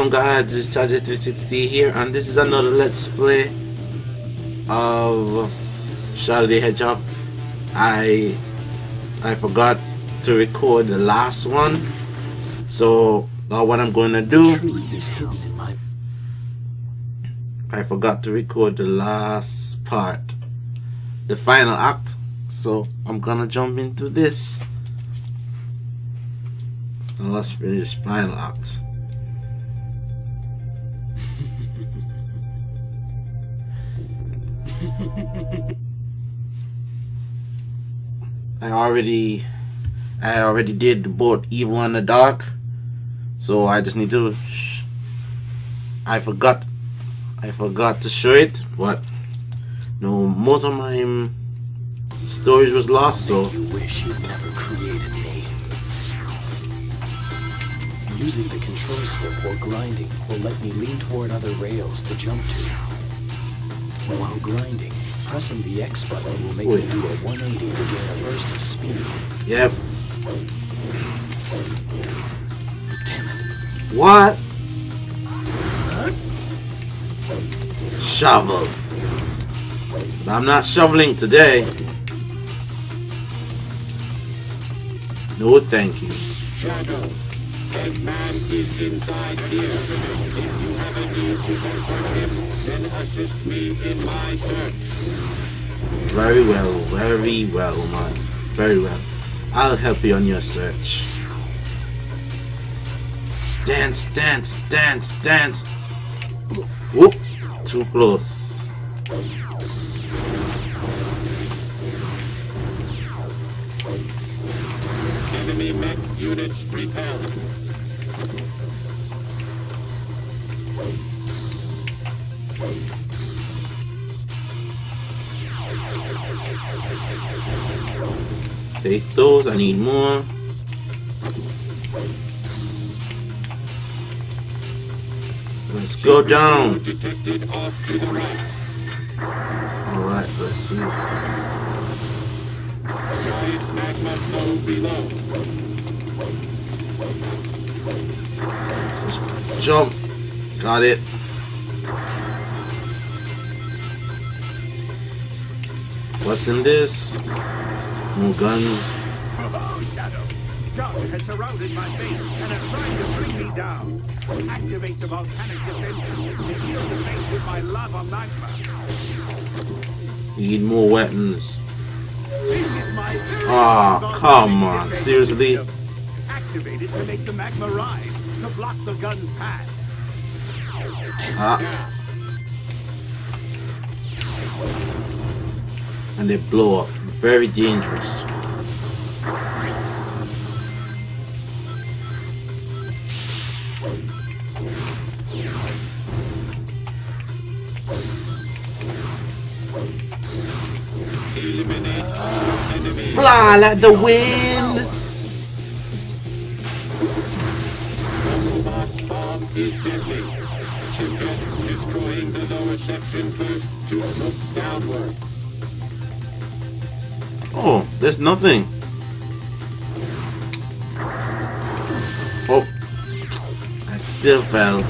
welcome guys, this is Charger360 here and this is another let's play of the Hedgehog. I I forgot to record the last one so now what I'm to do I forgot to record the last part the final act so I'm gonna jump into this and let's finish final act I already I already did both evil and the dark so I just need to I forgot I forgot to show it but no most of my storage was lost so. You wish you'd never created me. Using the control stick or grinding will let me lean toward other rails to jump to while grinding. Pressing the X button will make Wait. me do a 180 to gain a burst of speed. Yep. Damn it. What? Shovel. But I'm not shoveling today. No, thank you. Shadow, man is inside here. If you have a need to confront him, then assist me in my search. Very well, very well, man. Very well. I'll help you on your search. Dance, dance, dance, dance. Whoop, too close. Enemy mech units repelled. Take those, I need more. Let's go down. Detected off to the right. Alright, let's see. Let's jump. Got it. What's in this? More guns. Oh, Shadow. GUN has surrounded my base and are trying to bring me down. Activate the volcanic defenses to shield the base with my lava magma. Need more weapons. This is my Ah, own come on, seriously? Activated to make the magma rise to block the GUN's path. Ah. And they blow up. Very dangerous. Fly like the wind. Destroying the lower section first to look downward. Oh, there's nothing. Oh, I still fell.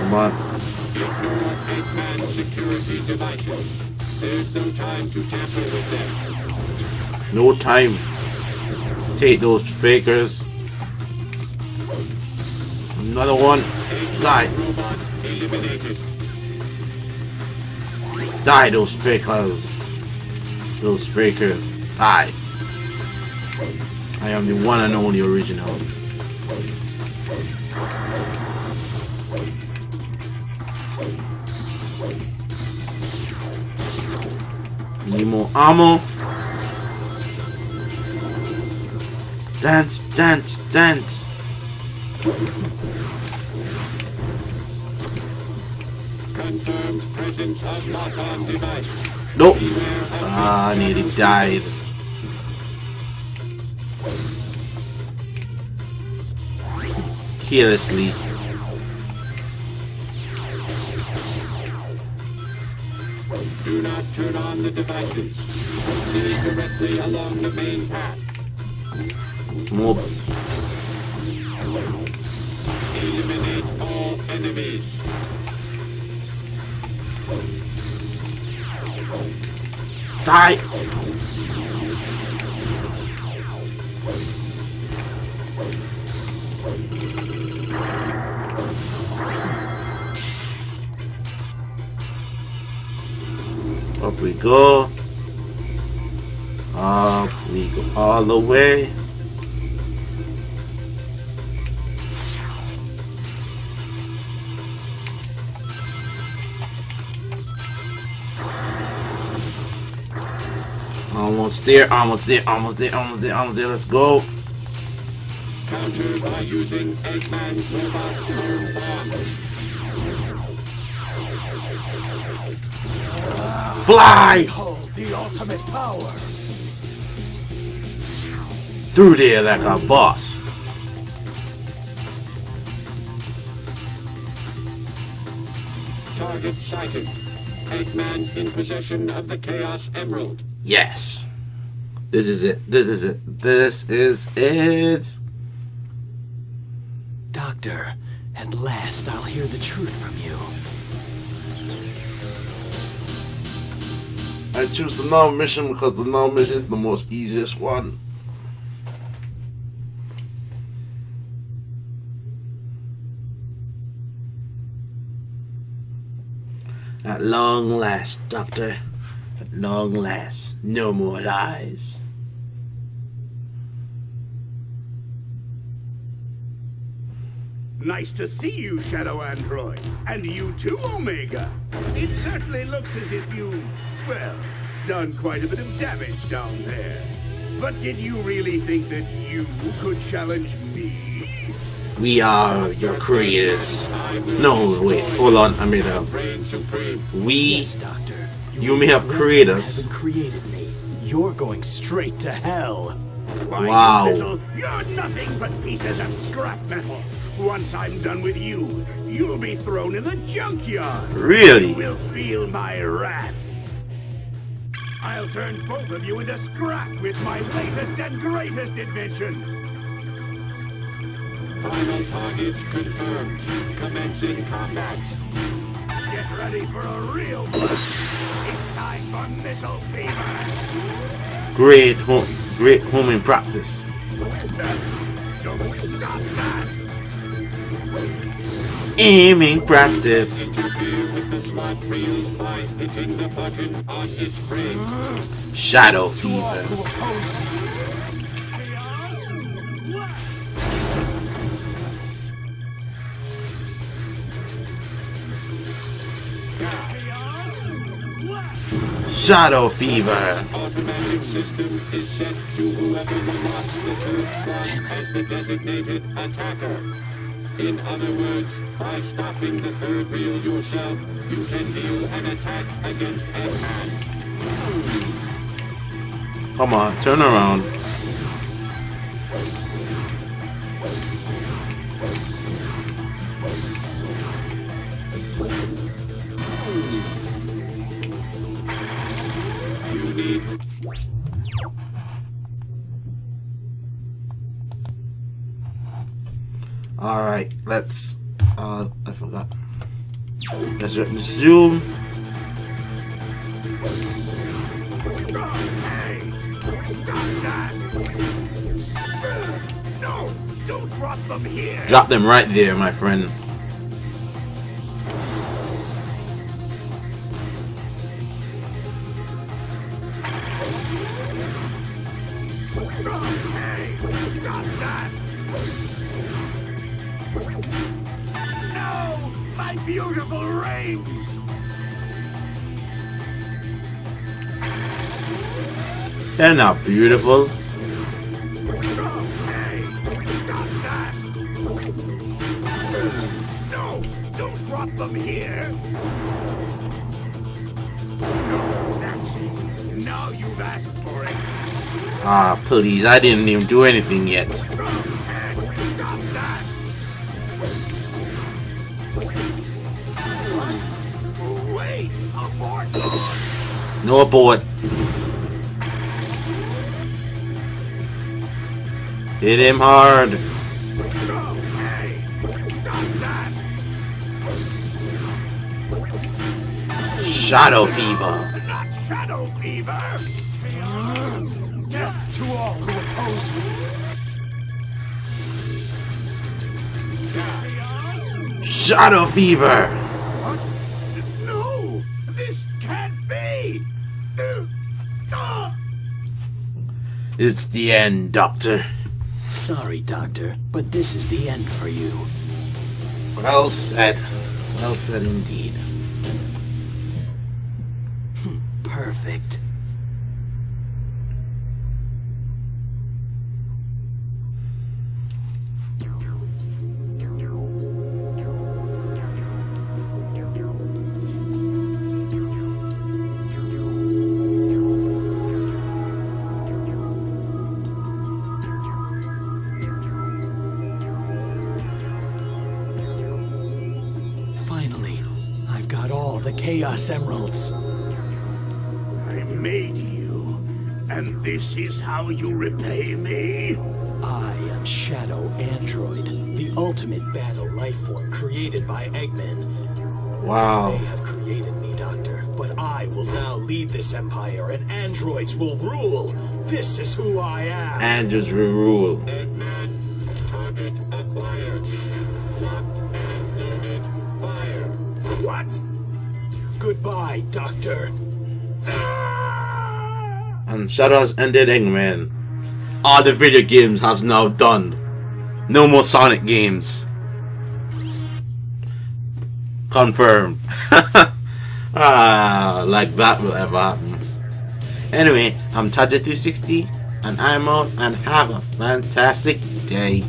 Come on. There's no time to tamper with them. No time. Take those fakers. Another one. Die. Die, those fakers. Those fakers. Die. I am the one and only original. Need more ammo. Dance, dance, dance. Confirmed presence of lock-on device. Nope. Ah, nearly died. Carelessly. Do not turn on the devices. Proceed directly along the main path. More. Eliminate all enemies. Die! Up we go. Up we go all the way. Almost there, almost there, almost there, almost there, almost there. Let's go. Counter by using Eggman's robot sperm bombs. Fly Hold the ultimate power. through there like a boss. Target sighted. Eggman in possession of the Chaos Emerald. Yes. This is it. This is it. This is it. Doctor, at last I'll hear the truth from you. I choose the null mission because the null mission is the most easiest one. At long last, Doctor. At long last. No more lies. Nice to see you, Shadow Android. And you too, Omega. It certainly looks as if you've well, done quite a bit of damage down there. But did you really think that you could challenge me? We are your creators. No, wait, hold on. I made a. Reign supreme. We. Yes, Doctor. You may have created us. created me. You're going straight to hell. Why, you Wow. little- You're nothing but pieces of scrap metal. Once I'm done with you, you'll be thrown in the junkyard. Really? You will feel my wrath. I'll turn both of you into scrap with my latest and greatest invention. Final target confirmed. Commencing combat. Get ready for a real one. It's time for missile fever. Great home, great homing practice. Don't stop that. Its practice. Shadow fever. Shadow fever. Automatic system is set to whoever the as the designated attacker. In other words, by stopping the third reel yourself, you can deal an attack against Eggman. Come on, turn around. All right, let's. Uh, I forgot. Let's here. Drop them right there, my friend. Asked not beautiful. Ah, please, I didn't even do anything yet. No abort. Hit him hard. Shadow Fever. Shadow Fever! Death to all who oppose me! Shadow Fever. No! This can't be! It's the end, Doctor. Sorry, Doctor, but this is the end for you. Well said. Well said indeed. Hmm, perfect. Chaos Emeralds. I made you, and this is how you repay me? I am Shadow Android, the ultimate battle lifeform created by Eggman. Wow. They have created me, Doctor, but I will now lead this empire and androids will rule. This is who I am. Androids rule. Goodbye, Doctor. And Shadows ended Eggman. All the video games have now done. No more Sonic games. Confirmed. ah, like that will ever happen. Anyway, I'm Taja260, and I'm out, and have a fantastic day.